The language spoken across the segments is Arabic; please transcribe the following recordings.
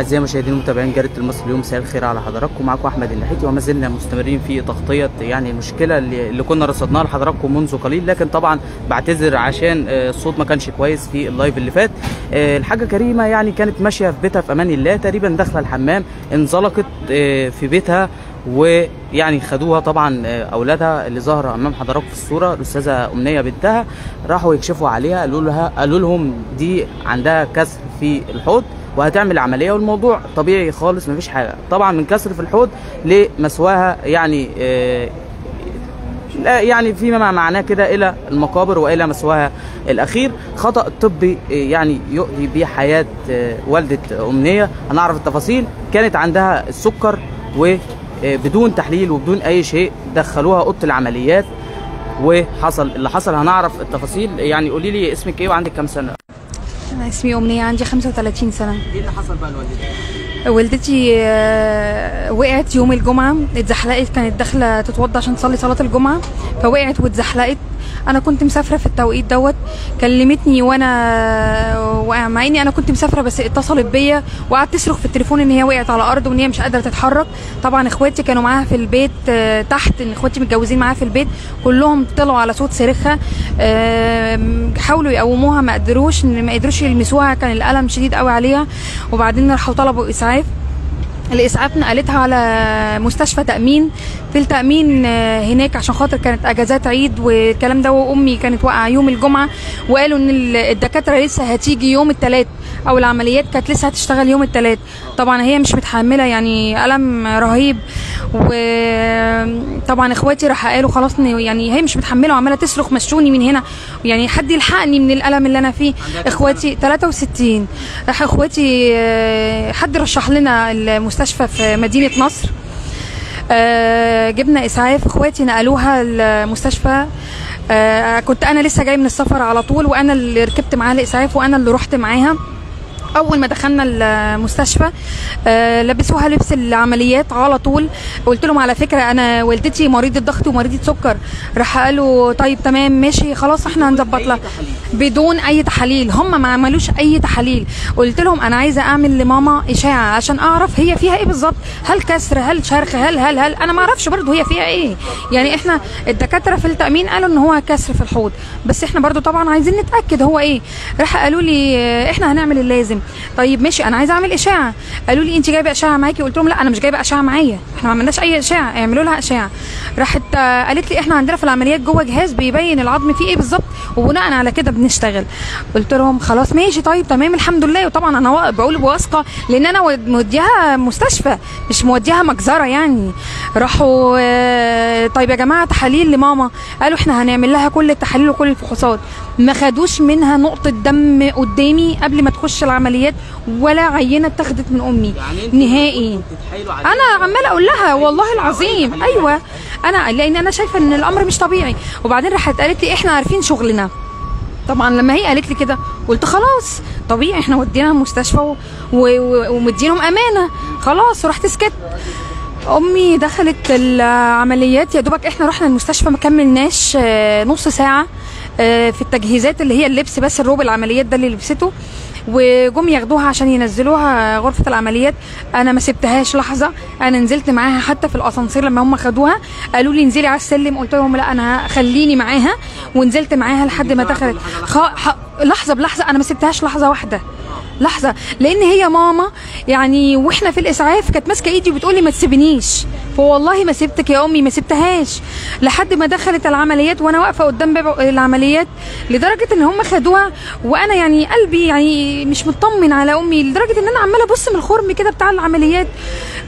أعزائي المشاهدين المتابعين جريدة المصري اليوم مساء الخير على حضراتكم. معاكم أحمد النحيتي وما زلنا مستمرين في تغطية يعني المشكلة اللي, كنا رصدناها لحضراتكم منذ قليل لكن طبعا بعتذر عشان آه، الصوت ما كانش كويس في اللايف اللي فات. آه، الحاجة كريمة يعني كانت ماشية في بيتها في أمان الله تقريبا داخلة الحمام انزلقت آه، في بيتها ويعني خدوها طبعا أولادها اللي ظاهره أمام حضراتكم في الصورة. الأستاذة أمنية بنتها راحوا يكشفوا عليها قالوا لها قالوا لهم دي عندها كسر في الحوض. وهتعمل عملية والموضوع طبيعي خالص مفيش حاجة. طبعا من كسر في الحوض لمسواها يعني آه، لا يعني فيما معناه كده إلى المقابر وإلى مسواها الأخير. خطأ طبي آه، يعني يؤذي بحياه آه، والدة أمنية. هنعرف التفاصيل. كانت عندها السكر وبدون تحليل وبدون أي شيء دخلوها أوضة العمليات. وحصل اللي حصل هنعرف التفاصيل. يعني قولي لي اسمك إيه وعندك كام سنة؟ اسمي أمنية عندي 35 سنة. إيه اللي حصل بقى لوالدتك؟ والدتي آه، وقعت يوم الجمعة اتزحلقت كانت داخلة تتوضى عشان تصلي صلاة الجمعة فوقعت واتزحلقت. أنا كنت مسافرة في التوقيت دوت. كلمتني واقعة مع إني أنا كنت مسافرة بس اتصلت بيا وقعدت تصرخ في التليفون إن هي وقعت على الأرض وإن هي مش قادرة تتحرك. طبعا إخواتي كانوا معاها في البيت آه، تحت إن إخواتي متجوزين معاها في البيت. كلهم طلعوا على صوت صريخها حاولوا يقوموها ما قدروش ما قدروش يلمسوها. كان الألم شديد قوي عليها. وبعدين راحوا طلبوا إسعاف. الاسعاف نقلتها على مستشفى تأمين في التأمين آه، هناك عشان خاطر كانت أجازات عيد والكلام ده وأمي كانت واقعة يوم الجمعة وقالوا إن ال- الدكاترة لسه هتيجي يوم الثلاث أو العمليات كانت لسه هتشتغل يوم الثلاث طبعا هي مش متحملة يعني ألم رهيب وطبعا إخواتي راح قالوا خلاص يعني هي مش متحملة وعمالة تصرخ مشوني من هنا. يعني حد يلحقني من الألم اللي أنا فيه. إخواتي 63 راح إخواتي آه، حد رشح لنا المستشفى في مدينة نصر؟ آه، جبنا إسعاف. إخواتي نقلوها المستشفى. آه، كنت أنا لسه جاي من السفر على طول وأنا اللي ركبت معاها الإسعاف وأنا اللي رحت معاها. أول ما دخلنا المستشفى آه لبسوها لبس العمليات على طول. قلت لهم على فكرة أنا والدتي مريضة ضغط ومريضة سكر. راح قالوا طيب تمام ماشي خلاص إحنا هنظبط لها. بدون أي تحاليل. هم ما عملوش أي تحاليل. قلت لهم أنا عايزة أعمل لماما إشاعة عشان أعرف هي فيها إيه بالظبط. هل كسر هل شرخ هل هل هل. أنا ما أعرفش برضو هي فيها إيه. يعني إحنا الدكاترة في التأمين قالوا إن هو كسر في الحوض. بس إحنا برضو طبعا عايزين نتأكد هو إيه. راح قالوا لي آه، إحنا هنعمل اللازم. طيب ماشي أنا عايزة أعمل إشاعة. قالوا لي انت جايبة إشاعة معاكي؟ قلت لهم لا أنا مش جايبة إشاعة معايا. إحنا ما عملناش أي إشاعة اعملوا لها إشاعة. راحت آه، قالت لي إحنا عندنا في العمليات جوه جهاز بيبين العظم فيه إيه بالظبط وبناء على كده بنشتغل. قلت لهم خلاص ماشي طيب تمام الحمد لله. وطبعا أنا بقول بواثقه لأن أنا ود- موديها مستشفى مش موديها مجزرة يعني. راحوا آه، طيب يا جماعة تحاليل لماما. قالوا إحنا هنعمل لها كل التحاليل وكل الفحوصات. ما خدوش منها نقطة دم قدامي قبل ما تخش العمليات ولا عينة اتاخدت من أمي. يعني نهائي. أنا عمالة أقول لها والله العظيم. أيوه. أنا لأن أنا شايفة إن الأمر مش طبيعي. وبعدين راحت قالت لي إحنا عارفين شغلنا. طبعا لما هي قالت لي كده قلت خلاص طبيعي إحنا وديناها المستشفى ومدينهم أمانة. خلاص رحت سكت. أمي دخلت العمليات. يا دوبك إحنا رحنا المستشفى ما كملناش آه، نص ساعة آه، في التجهيزات اللي هي اللبس بس الروب العمليات ده اللي لبسته. وجم ياخدوها عشان ينزلوها غرفة العمليات. أنا ما سبتهاش لحظة. أنا نزلت معاها حتى في الأسانسير لما هم خدوها. قالوا لي انزلي على السلم. قلت لهم لا أنا خليني معاها. ونزلت معاها لحد ما دخلت. خ... ح... لحظة بلحظة. أنا ما سبتهاش لحظة واحدة. لحظة لأن هي ماما يعني وإحنا في الإسعاف كانت ماسكة إيدي وبتقول لي ما تسيبنيش. فوالله ما سبتك يا أمي ما سبتهاش. لحد ما دخلت العمليات وأنا واقفة قدام باب العمليات لدرجة إن هم خدوها وأنا يعني قلبي يعني مش مطمن على أمي لدرجة إن أنا عمالة أبص من الخرم كده بتاع العمليات.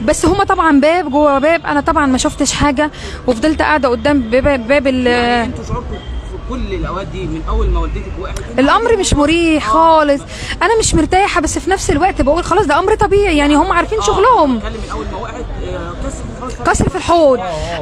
بس هم طبعا باب جوه باب أنا طبعا ما شفتش حاجة. وفضلت قاعدة قدام باب, باب ال- يعني أنتوا في كل الأوقات دي من أول ما والدتك وقعت الأمر مش مريح خالص. أنا مش مرتاحة بس في نفس الوقت بقول خلاص ده أمر طبيعي يعني هم عارفين شغلهم. بتكلم من أول ما وقعت آه، كسر في الحوض.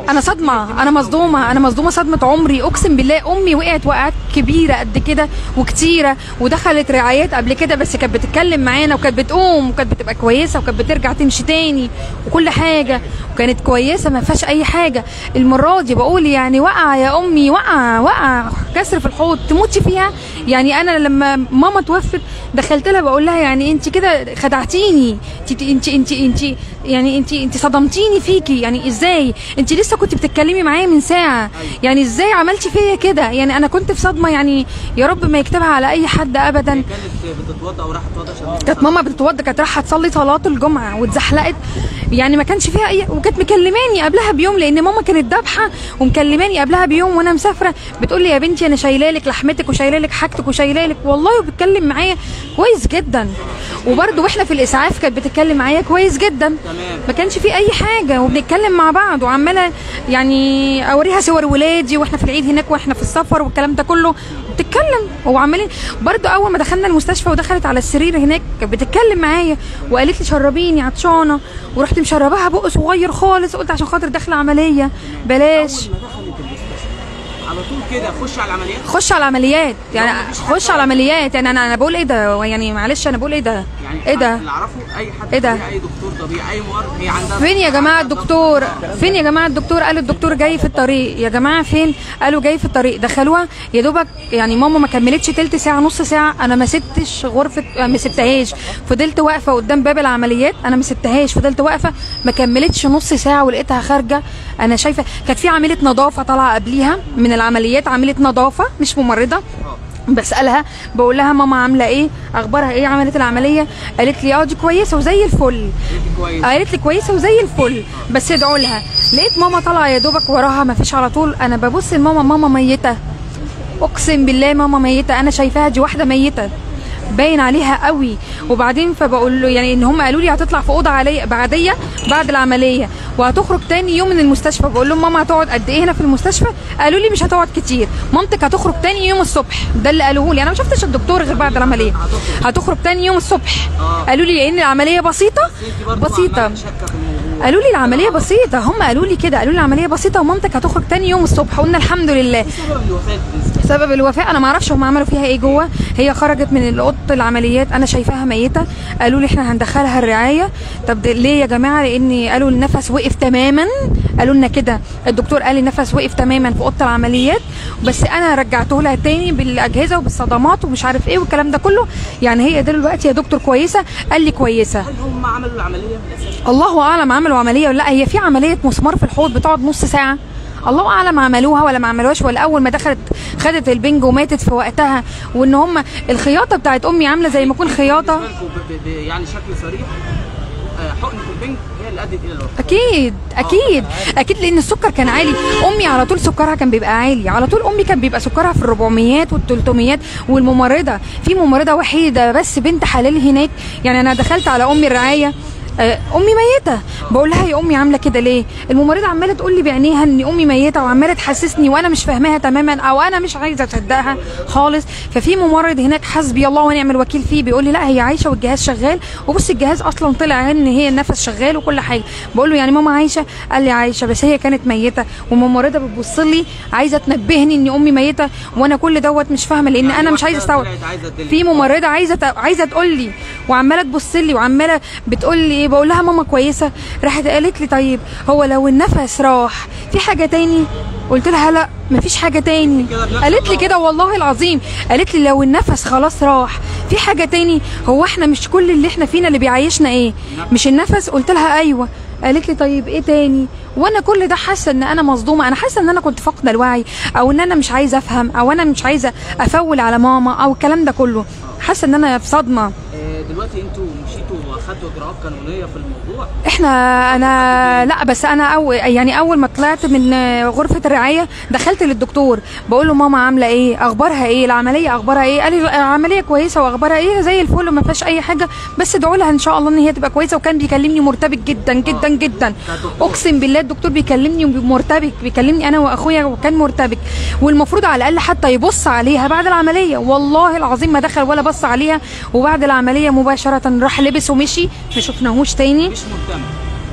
أنا صدمة أنا مصدومة أنا مصدومة صدمة عمري. أقسم بالله أمي وقعت وقعات كبيرة قد كده وكتيرة ودخلت رعايات قبل كده بس كانت بتتكلم معانا وكانت بتقوم وكانت بتبقى كويسة وكانت بترجع تمشي تاني وكل حاجة. وكانت كويسة ما فيهاش أي حاجة. المرة دي بقول يعني وقع يا أمي وقع وقع. كسر في الحوض تموتي فيها؟ يعني أنا لما ماما توفت دخلت لها بقول لها يعني انت كده خدعتيني. انت انت انت انت يعني انت انت صدمتيني فيكي. يعني إزاي؟ انت لسه كنت بتتكلمي معايا من ساعة. يعني إزاي عملتي فيا كده؟ يعني أنا كنت في صدمة. يعني يا رب ما يكتبها على أي حد ابدا. كانت بتتوضا وراحت عشان كانت ماما بتتوضى كانت رايحة تصلي صلاة الجمعة واتزحلقت. يعني ما كانش فيها اي وكانت مكلماني قبلها بيوم لأن ماما كانت ذابحه ومكلماني قبلها بيوم وأنا مسافرة. بتقول لي يا بنتي أنا شايله لك لحمتك وشايله لك حاجتك وشايله لك والله وبتكلم معايا كويس جدا. وبرده وإحنا في الإسعاف كانت بتتكلم معايا كويس جدا. تمام. ما كانش في أي حاجة وبنتكلم مع بعض وعمالة يعني أوريها صور ولادي وإحنا في العيد هناك وإحنا في السفر والكلام ده كله. بتتكلم وعمالين. برضو أول ما دخلنا المستشفى ودخلت على السرير هناك كانت بتتكلم معايا وقالت لي شربيني عطشانه ورحت مشرباها بق صغير خالص. قلت عشان خاطر داخلة عملية. بلاش اول ما دخلت المستشفى على طول كده خش على العمليات. خش على العمليات. يعني خش على العمليات. يعني أنا أنا بقول إيه ده؟ يعني معلش أنا بقول إيه ده؟ يعني إيه ده؟ اللي أعرفه أي حد إيه ده؟ أي دكتور طبيعي أي ممرض هي عندها فين يا جماعة الدكتور؟ فين يا جماعة الدكتور؟ قال الدكتور جاي في الطريق. يا جماعة فين؟ قالوا جاي في الطريق. دخلوها يا دوبك يعني ماما ما كملتش تلت ساعة نص ساعة. أنا ما سبتش غرفة آه، ما سبتهاش. فضلت واقفة قدام باب العمليات. أنا ما سبتهاش. فضلت واقفة ما كملتش نص ساعة ولقيتها خارجة. أنا شايفة كانت في عامله نظافة طالعة قبليها من العمليات عامله نظافة مش ممرضة. بسألها بقول لها ماما عاملة إيه؟ أخبارها إيه؟ عملت العملية؟ قالت لي آه دي كويسة وزي الفل. قالت لي كويسة وزي الفل. بس ادعوا لها. لقيت ماما طالعة يا دوبك وراها ما فيش على طول. أنا ببص لماما ماما ميتة. أقسم بالله ماما ميتة. أنا شايفاها دي واحدة ميتة. باين عليها قوي. وبعدين فبقول له يعني إن هم قالوا لي هتطلع في أوضة علي بعدية بعد العملية وهتخرج تاني يوم من المستشفى. بقول لهم ماما هتقعد قد إيه هنا في المستشفى؟ قالوا لي مش هتقعد كتير. مامتك هتخرج تاني يوم الصبح. ده اللي قالوه لي. أنا ما شفتش الدكتور غير بعد العملية. هتخرج تاني يوم الصبح. قالوا لي لأن العملية بسيطة. بسيطة. قالوا لي العملية بسيطة. هم قالوا لي كده. قالوا لي العملية بسيطة ومامتك هتخرج تاني يوم الصبح. قلنا الحمد لله. سبب الوفاة؟ سبب الوفاه أنا ما أعرفش هم عملوا فيها إيه جوه. هي خرجت من أوضة العمليات. أنا شايفاها ميتة. قالوا لي إحنا هندخلها الرعاية. طب ليه يا جماعة؟ لأن قالوا النفس وقف تماما. قالوا لنا كده. الدكتور قال النفس وقف تماما في أوضة العمليات بس أنا رجعته لها تاني بالأجهزة وبالصدمات ومش عارف إيه والكلام ده كله. يعني هي دلوقتي يا دكتور كويسة؟ قال لي كويسة. هل هم عملوا العملية؟ الله أعلم عملوا عملية ولا لأ. هي في عملية مسمار في الحوض بتقعد نص ساعة. الله أعلم عملوها ولا ما عملوهاش. ولا أول ما دخلت خدت البنج وماتت في وقتها. وإن هم الخياطة بتاعت أمي عاملة زي ما يكون خياطة. يعني شكل صريح؟ حقنه البنج هي اللي أدت إلى الوفاة. أكيد أكيد. أكيد لأن السكر كان عالي. أمي على طول سكرها كان بيبقى عالي. على طول أمي كان بيبقى سكرها في الربعميات والتلتميات والممرضة. في ممرضة وحيدة بس بنت حلال هناك. يعني أنا دخلت على أمي الرعاية. آه، أمي ميتة. بقول لها يا أمي عاملة كده ليه؟ الممرضة عمالة تقول لي بعينيها إن أمي ميتة وعمالة تحسسني وأنا مش فاهماها تماما أو أنا مش عايزة أصدقها خالص. ففي ممرض هناك حسبي الله ونعم الوكيل فيه بيقول لي لا هي عايشة والجهاز شغال. وبص الجهاز أصلا طلع إن هي النفس شغال وكل حاجة. بقول له يعني ماما عايشة؟ قال لي عايشة بس هي كانت ميتة. والممرضة بتبص لي عايزة تنبهني إن أمي ميتة. وأنا كل دوت مش فاهمة لأن أنا مش عايزة أستوعب. في ممرضة عايزة عايزة تقول لي وعمالة تبص لي وعمالة بتقول لي إيه بقول لها ماما كويسة. راحت قالت لي طيب هو لو النفس راح في حاجة تاني؟ قلت لها لا مفيش حاجة تاني. قالت لي. كده والله العظيم. قالت لي لو النفس خلاص راح في حاجة تاني؟ هو إحنا مش كل اللي إحنا فينا اللي بيعيشنا إيه؟ مش النفس؟ قلت لها أيوه. قالت لي طيب إيه تاني؟ وأنا كل ده حاسة إن أنا مصدومة. أنا حاسة إن أنا كنت فاقدة الوعي أو إن أنا مش عايزة أفهم أو أنا مش عايزة أفول على ماما أو الكلام ده كله. حاسة إن أنا في صدمة. دلوقتي أنتوا مشيتوا وأخدتوا إجراءات قانونية في الموضوع؟ إحنا أنا لا بس أنا أول يعني أول ما طلعت من غرفة الرعاية دخلت للدكتور. بقول له ماما عاملة إيه؟ أخبارها إيه؟ العملية أخبارها إيه؟ قال لي العملية كويسة وأخبارها إيه؟ زي الفل وما فيهاش أي حاجة. بس ادعوا لها إن شاء الله إن هي تبقى كويسة. وكان بيكلمني مرتبك جدا جدا جدا. أقسم بالله الدكتور بيكلمني مرتبك بيكلمني أنا وأخويا وكان مرتبك. والمفروض على الأقل حتى يبص عليها بعد العملية. والله العظيم ما دخل ولا بص عليها. وبعد العملية مباشرة راح لبس ومشي ما شفناهوش تاني. مش مهتم.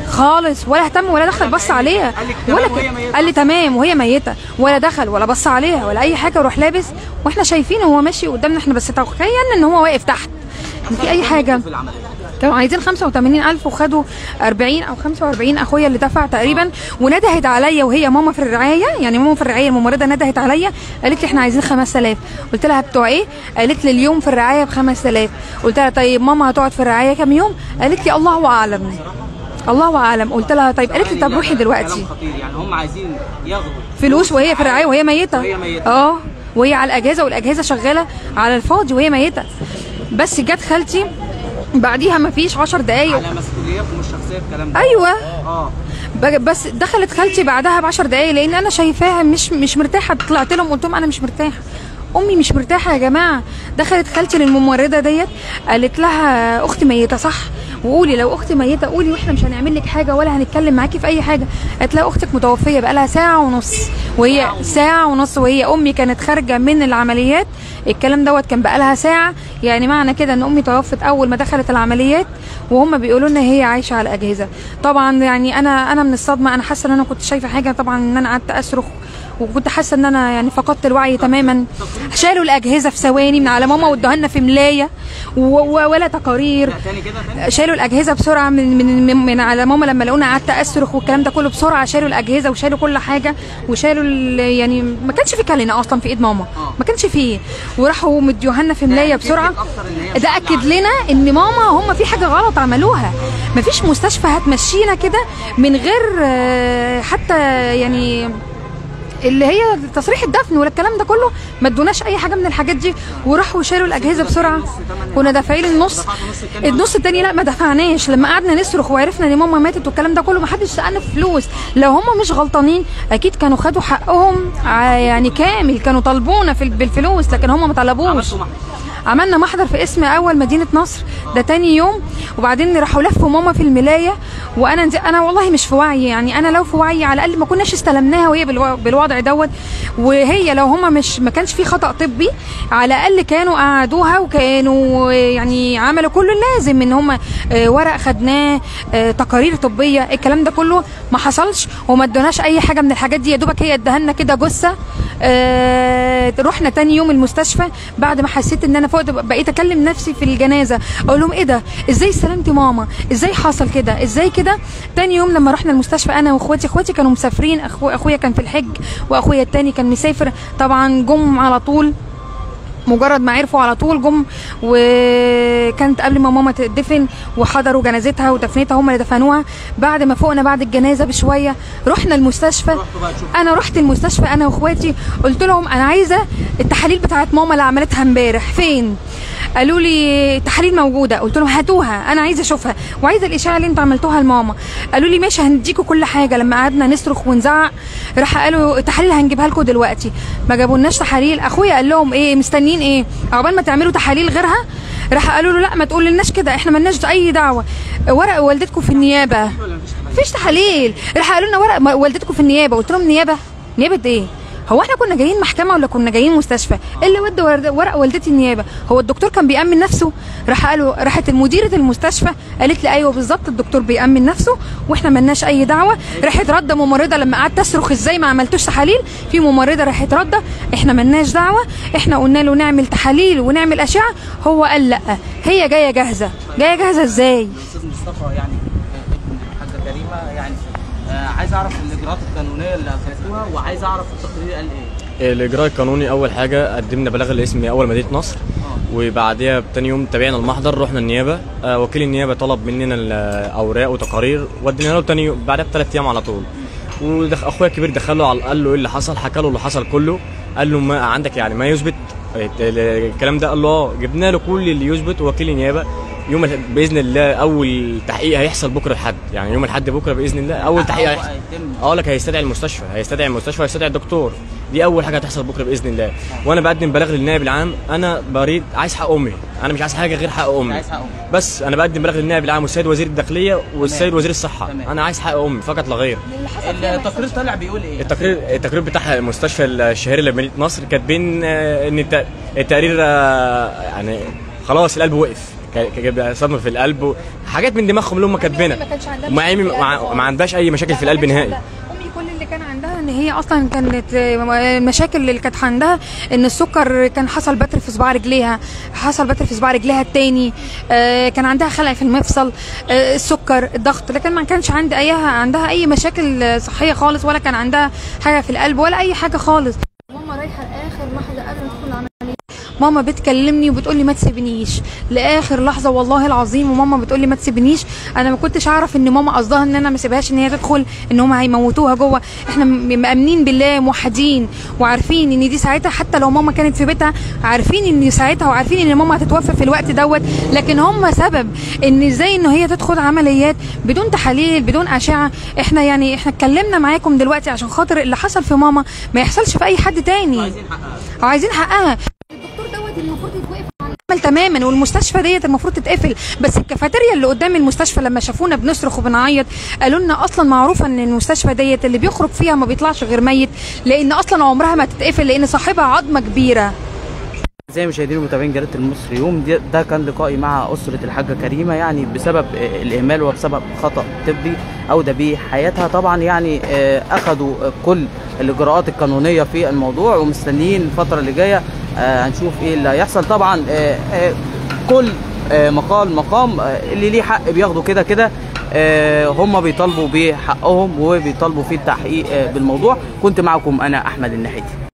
خالص ولا اهتم ولا دخل بص عليها. ولا وهي ك- ميتة. قال لي تمام وهي ميتة ولا دخل ولا بص عليها ولا أي حاجة وراح لابس. وإحنا شايفينه وهو ماشي قدامنا إحنا بس تخيلنا إن هو واقف تحت. إن في أي حاجة؟ كانوا عايزين 85000 وخدوا 40 أو 45 أخويا اللي دفع تقريبا وندهت عليا وهي ماما في الرعاية يعني ماما في الرعاية الممرضة ندهت عليا قالت لي إحنا عايزين 5000 قلت لها بتوع إيه؟ قالت لي اليوم في الرعاية ب 5000 قلت لها طيب ماما هتقعد في الرعاية كام يوم؟ قالت لي الله أعلم الله أعلم قلت لها طيب قالت لي طب روحي دلوقتي. يعني هم عايزين ياخدوا فلوس وهي في الرعاية وهي ميتة. وهي ميتة. آه وهي على الأجهزة والأجهزة شغالة على الفاضي وهي ميتة. بس جت خالتي بعديها ما فيش 10 دقايق. على مسؤولياتهم الشخصيه الكلام ده. أيوه. آه. بس دخلت خالتي بعدها ب 10 دقايق لأن أنا شايفاها مش مش مرتاحة. طلعت لهم قلت لهم أنا مش مرتاحة. أمي مش مرتاحة يا جماعة. دخلت خالتي للممرضة ديت قالت لها أختي ميتة صح؟ وقولي لو أختي ميتة قولي وإحنا مش هنعمل لك حاجة ولا هنتكلم معاكي في أي حاجة. قالت لها أختك متوفية بقى لها ساعة ونص. وهي ساعة ونص. وهي أمي كانت خارجة من العمليات. الكلام دوت كان بقى لها ساعة. يعني معنى كده إن أمي توفت أول ما دخلت العمليات. وهم بيقولوا لنا هي عايشة على اجهزه طبعا يعني أنا أنا من الصدمة. أنا حاسة إن أنا كنت شايفة حاجة. طبعا إن أنا قعدت أصرخ وكنت حاسة إن أنا يعني فقدت الوعي تماما. شالوا الأجهزة في ثواني من على ماما وادوها لنا في ملاية. ولا تقارير. شالوا الأجهزة بسرعة من من من, على ماما لما لقونا قعدت اصرخ والكلام ده كله بسرعة شالوا الأجهزة وشالوا كل حاجة. وشالوا ال- يعني ما كانش في كلنا أصلا في إيد ماما. ما كانش فيه وراحوا مديوها في ملاية بسرعة. ده أكد لنا إن ماما هم في حاجة غلط عملوها. مفيش مستشفى هتمشينا كده من غير آه، حتى يعني اللي هي تصريح الدفن ولا الكلام ده كله ما ادوناش أي حاجة من الحاجات دي وراحوا شالوا الأجهزة بسرعة. كنا دافعين النص النص التاني لا ما دفعناش. لما قعدنا نصرخ وعرفنا إن ماما ماتت والكلام ده كله ما حدش سألنا فلوس. لو هم مش غلطانين أكيد كانوا خدوا حقهم. يعني كامل كانوا طالبونا بالفلوس لكن هم ما طلبوش. عملنا محضر في اسم أول مدينة نصر. ده تاني يوم. وبعدين راحوا لفوا ماما في الملاية. وأنا أنا والله مش في وعي. يعني أنا لو في وعي على الأقل ما كناش استلمناها وهي بالو- بالوضع دوت. وهي لو هما مش ما كانش في خطأ طبي على الأقل كانوا قعدوها وكانوا يعني عملوا كل اللازم إن هما آه، ورق خدناه آه، تقارير طبية. الكلام ده كله ما حصلش. وما ادوناش أي حاجة من الحاجات دي. يا دوبك هي ادهنا كده جثة. آه، رحنا تاني يوم المستشفى بعد ما حسيت إن أنا فقت بقيت أكلم نفسي في الجنازة. أقول لهم إيه ده؟ إزاي استلمتي ماما؟ إزاي حصل كده؟ إزاي كده؟ تاني يوم لما رحنا المستشفى أنا وإخواتي إخواتي كانوا مسافرين أخو أخويا كان في الحج وأخويا التاني كان مسافر. طبعا جم على طول. مجرد ما عرفوا على طول جم وكانت قبل ما ماما تدفن وحضروا جنازتها ودفنتها هم اللي دفنوها. بعد ما فوقنا بعد الجنازة بشوية رحنا المستشفى. أنا رحت المستشفى أنا وإخواتي. قلت لهم أنا عايزة التحاليل بتاعت ماما اللي عملتها امبارح. فين؟ قالوا لي التحاليل موجودة. قلت لهم هاتوها أنا عايزة أشوفها. وعايزة الاشعه اللي أنتوا عملتوها لماما. قالوا لي ماشي هنديكوا كل حاجة. لما قعدنا نصرخ ونزعق راح قالوا التحاليل هنجيبها لكم دلوقتي. ما جابولناش تحاليل. أخويا قال لهم إيه مستنيين إيه؟ عقبال ما تعملوا تحاليل غيرها راح قالوا له لا ما تقولناش كده. إحنا ملناش أي دعوة. ورق والدتكم في النيابة. مفيش تحاليل. راح قالوا لنا ورق والدتكم في النيابة. قلت لهم نيابة؟ نيابة إيه؟ هو إحنا كنا جايين محكمة ولا كنا جايين مستشفى؟ اللي ورد- ورق والدتي النيابة. هو الدكتور كان بيأمن نفسه؟ راح قالوا راحت مديره المستشفى قالت لي أيوه بالظبط الدكتور بيأمن نفسه وإحنا ملناش أي دعوة. راحت رده ممرضة لما قعدت تصرخ إزاي ما عملتوش تحاليل. في ممرضة راحت رده إحنا ملناش دعوة. إحنا قلنا له نعمل تحاليل ونعمل أشعة. هو قال لأ. هي جاية جاهزة. جاية جاهزة إزاي؟ الاستاذ مصطفى يعني ابن الحاجة كريمة يعني آه، عايز أعرف الإجراءات القانونية اللي أخذتوها وعايز أعرف التقرير قال إيه. الإجراء القانوني أول حاجة قدمنا بلاغ الاسم أول مدينة نصر وبعديها بتاني يوم تابعنا المحضر رحنا النيابة. آه، وكيل النيابة طلب مننا الاوراق وتقارير ودينا له تاني يوم بعدها بثلاث أيام على طول. ودخ أخويا الكبير دخله على قال له إيه اللي حصل؟ حكى له اللي حصل كله. قال له ما عندك يعني ما يثبت. الكلام ده قال له آه جبنا له كل اللي يثبت وكيل النيابة. يوم ال- بإذن الله أول تحقيق هيحصل بكرة الحد يعني يوم الحد بكرة بإذن الله أول تحقيق هيحصل هيتم. آه لك هيستدعي المستشفى. هيستدعي المستشفى هيستدعي الدكتور. دي أول حاجة هتحصل بكرة بإذن الله. وأنا بقدم بلاغ للنائب العام. أنا بريد عايز حق أمي. أنا مش عايز حاجة غير حق أمي. عايز حق أمي. بس أنا بقدم بلاغ للنائب العام والسيد وزير الداخلية والسيد وزير الصحة. أنا عايز حق أمي فقط لا غير. التقرير طالع بيقول إيه؟ التقرير التقرير بتاع المستشفى الشهير اللي بمدينه نصر كاتبين آه، إن الت- التقرير آه، يعني خلاص القلب وقف. صدمة في القلب و- حاجات من دماغهم اللي هم كاتبينها. ما كانش عندها ومع مشاكل إيمي في القلب ما, عندهاش أي مشاكل في القلب نهائي. كل اللي كان عندها إن هي أصلا كانت آه، المشاكل اللي كانت عندها إن السكر كان حصل بتر في صباع رجليها حصل بتر في صباع رجليها التاني آه، كان عندها خلع في المفصل آه، السكر الضغط لكن ما كانش عند اي عندها أي مشاكل آه، صحية خالص ولا كان عندها حاجة في القلب ولا أي حاجة خالص ماما رايحه لاخر لحظه قبل ما تدخل العملية ماما بتكلمني وبتقول لي ما تسيبنيش. لآخر لحظة والله العظيم وماما بتقول لي ما تسيبنيش. أنا ما كنتش أعرف إن ماما قصدها إن أنا ما أسيبهاش إن هي تدخل إن هم هيموتوها جوه. إحنا مأمنين بالله موحدين وعارفين إن دي ساعتها حتى لو ماما كانت في بيتها عارفين إن ساعتها وعارفين إن ماما هتتوفى في الوقت دوت. لكن هم سبب إن إزاي إن هي تدخل عمليات بدون تحاليل بدون أشعة. إحنا يعني إحنا اتكلمنا معاكم دلوقتي عشان خاطر اللي حصل في ماما ما يحصلش في أي حد تاني. عايزين حقها. دوت المفروض عمل تماما والمستشفى ديت المفروض تتقفل. بس الكافيتيريا اللي قدام المستشفى لما شافونا بنصرخ وبنعيط قالوا لنا أصلا معروفة إن المستشفى ديت اللي بيخرج فيها ما بيطلعش غير ميت لأن أصلا عمرها ما تتقفل لأن صاحبها عظمة كبيرة. زي مشاهدين ومتابعين جريدة المصري يوم ده كان لقائي مع أسرة الحاجة كريمة يعني بسبب آه، الإهمال وبسبب خطأ طبي اودى به حياتها طبعا يعني آه، أخذوا كل الإجراءات القانونية في الموضوع ومستنيين الفترة اللي جاية آه، هنشوف إيه اللي هيحصل. طبعا كل مقال مقام اللي ليه حق بياخده كده كده هم بيطالبوا بحقهم وبيطالبوا في التحقيق بالموضوع. كنت معكم أنا أحمد النحيتي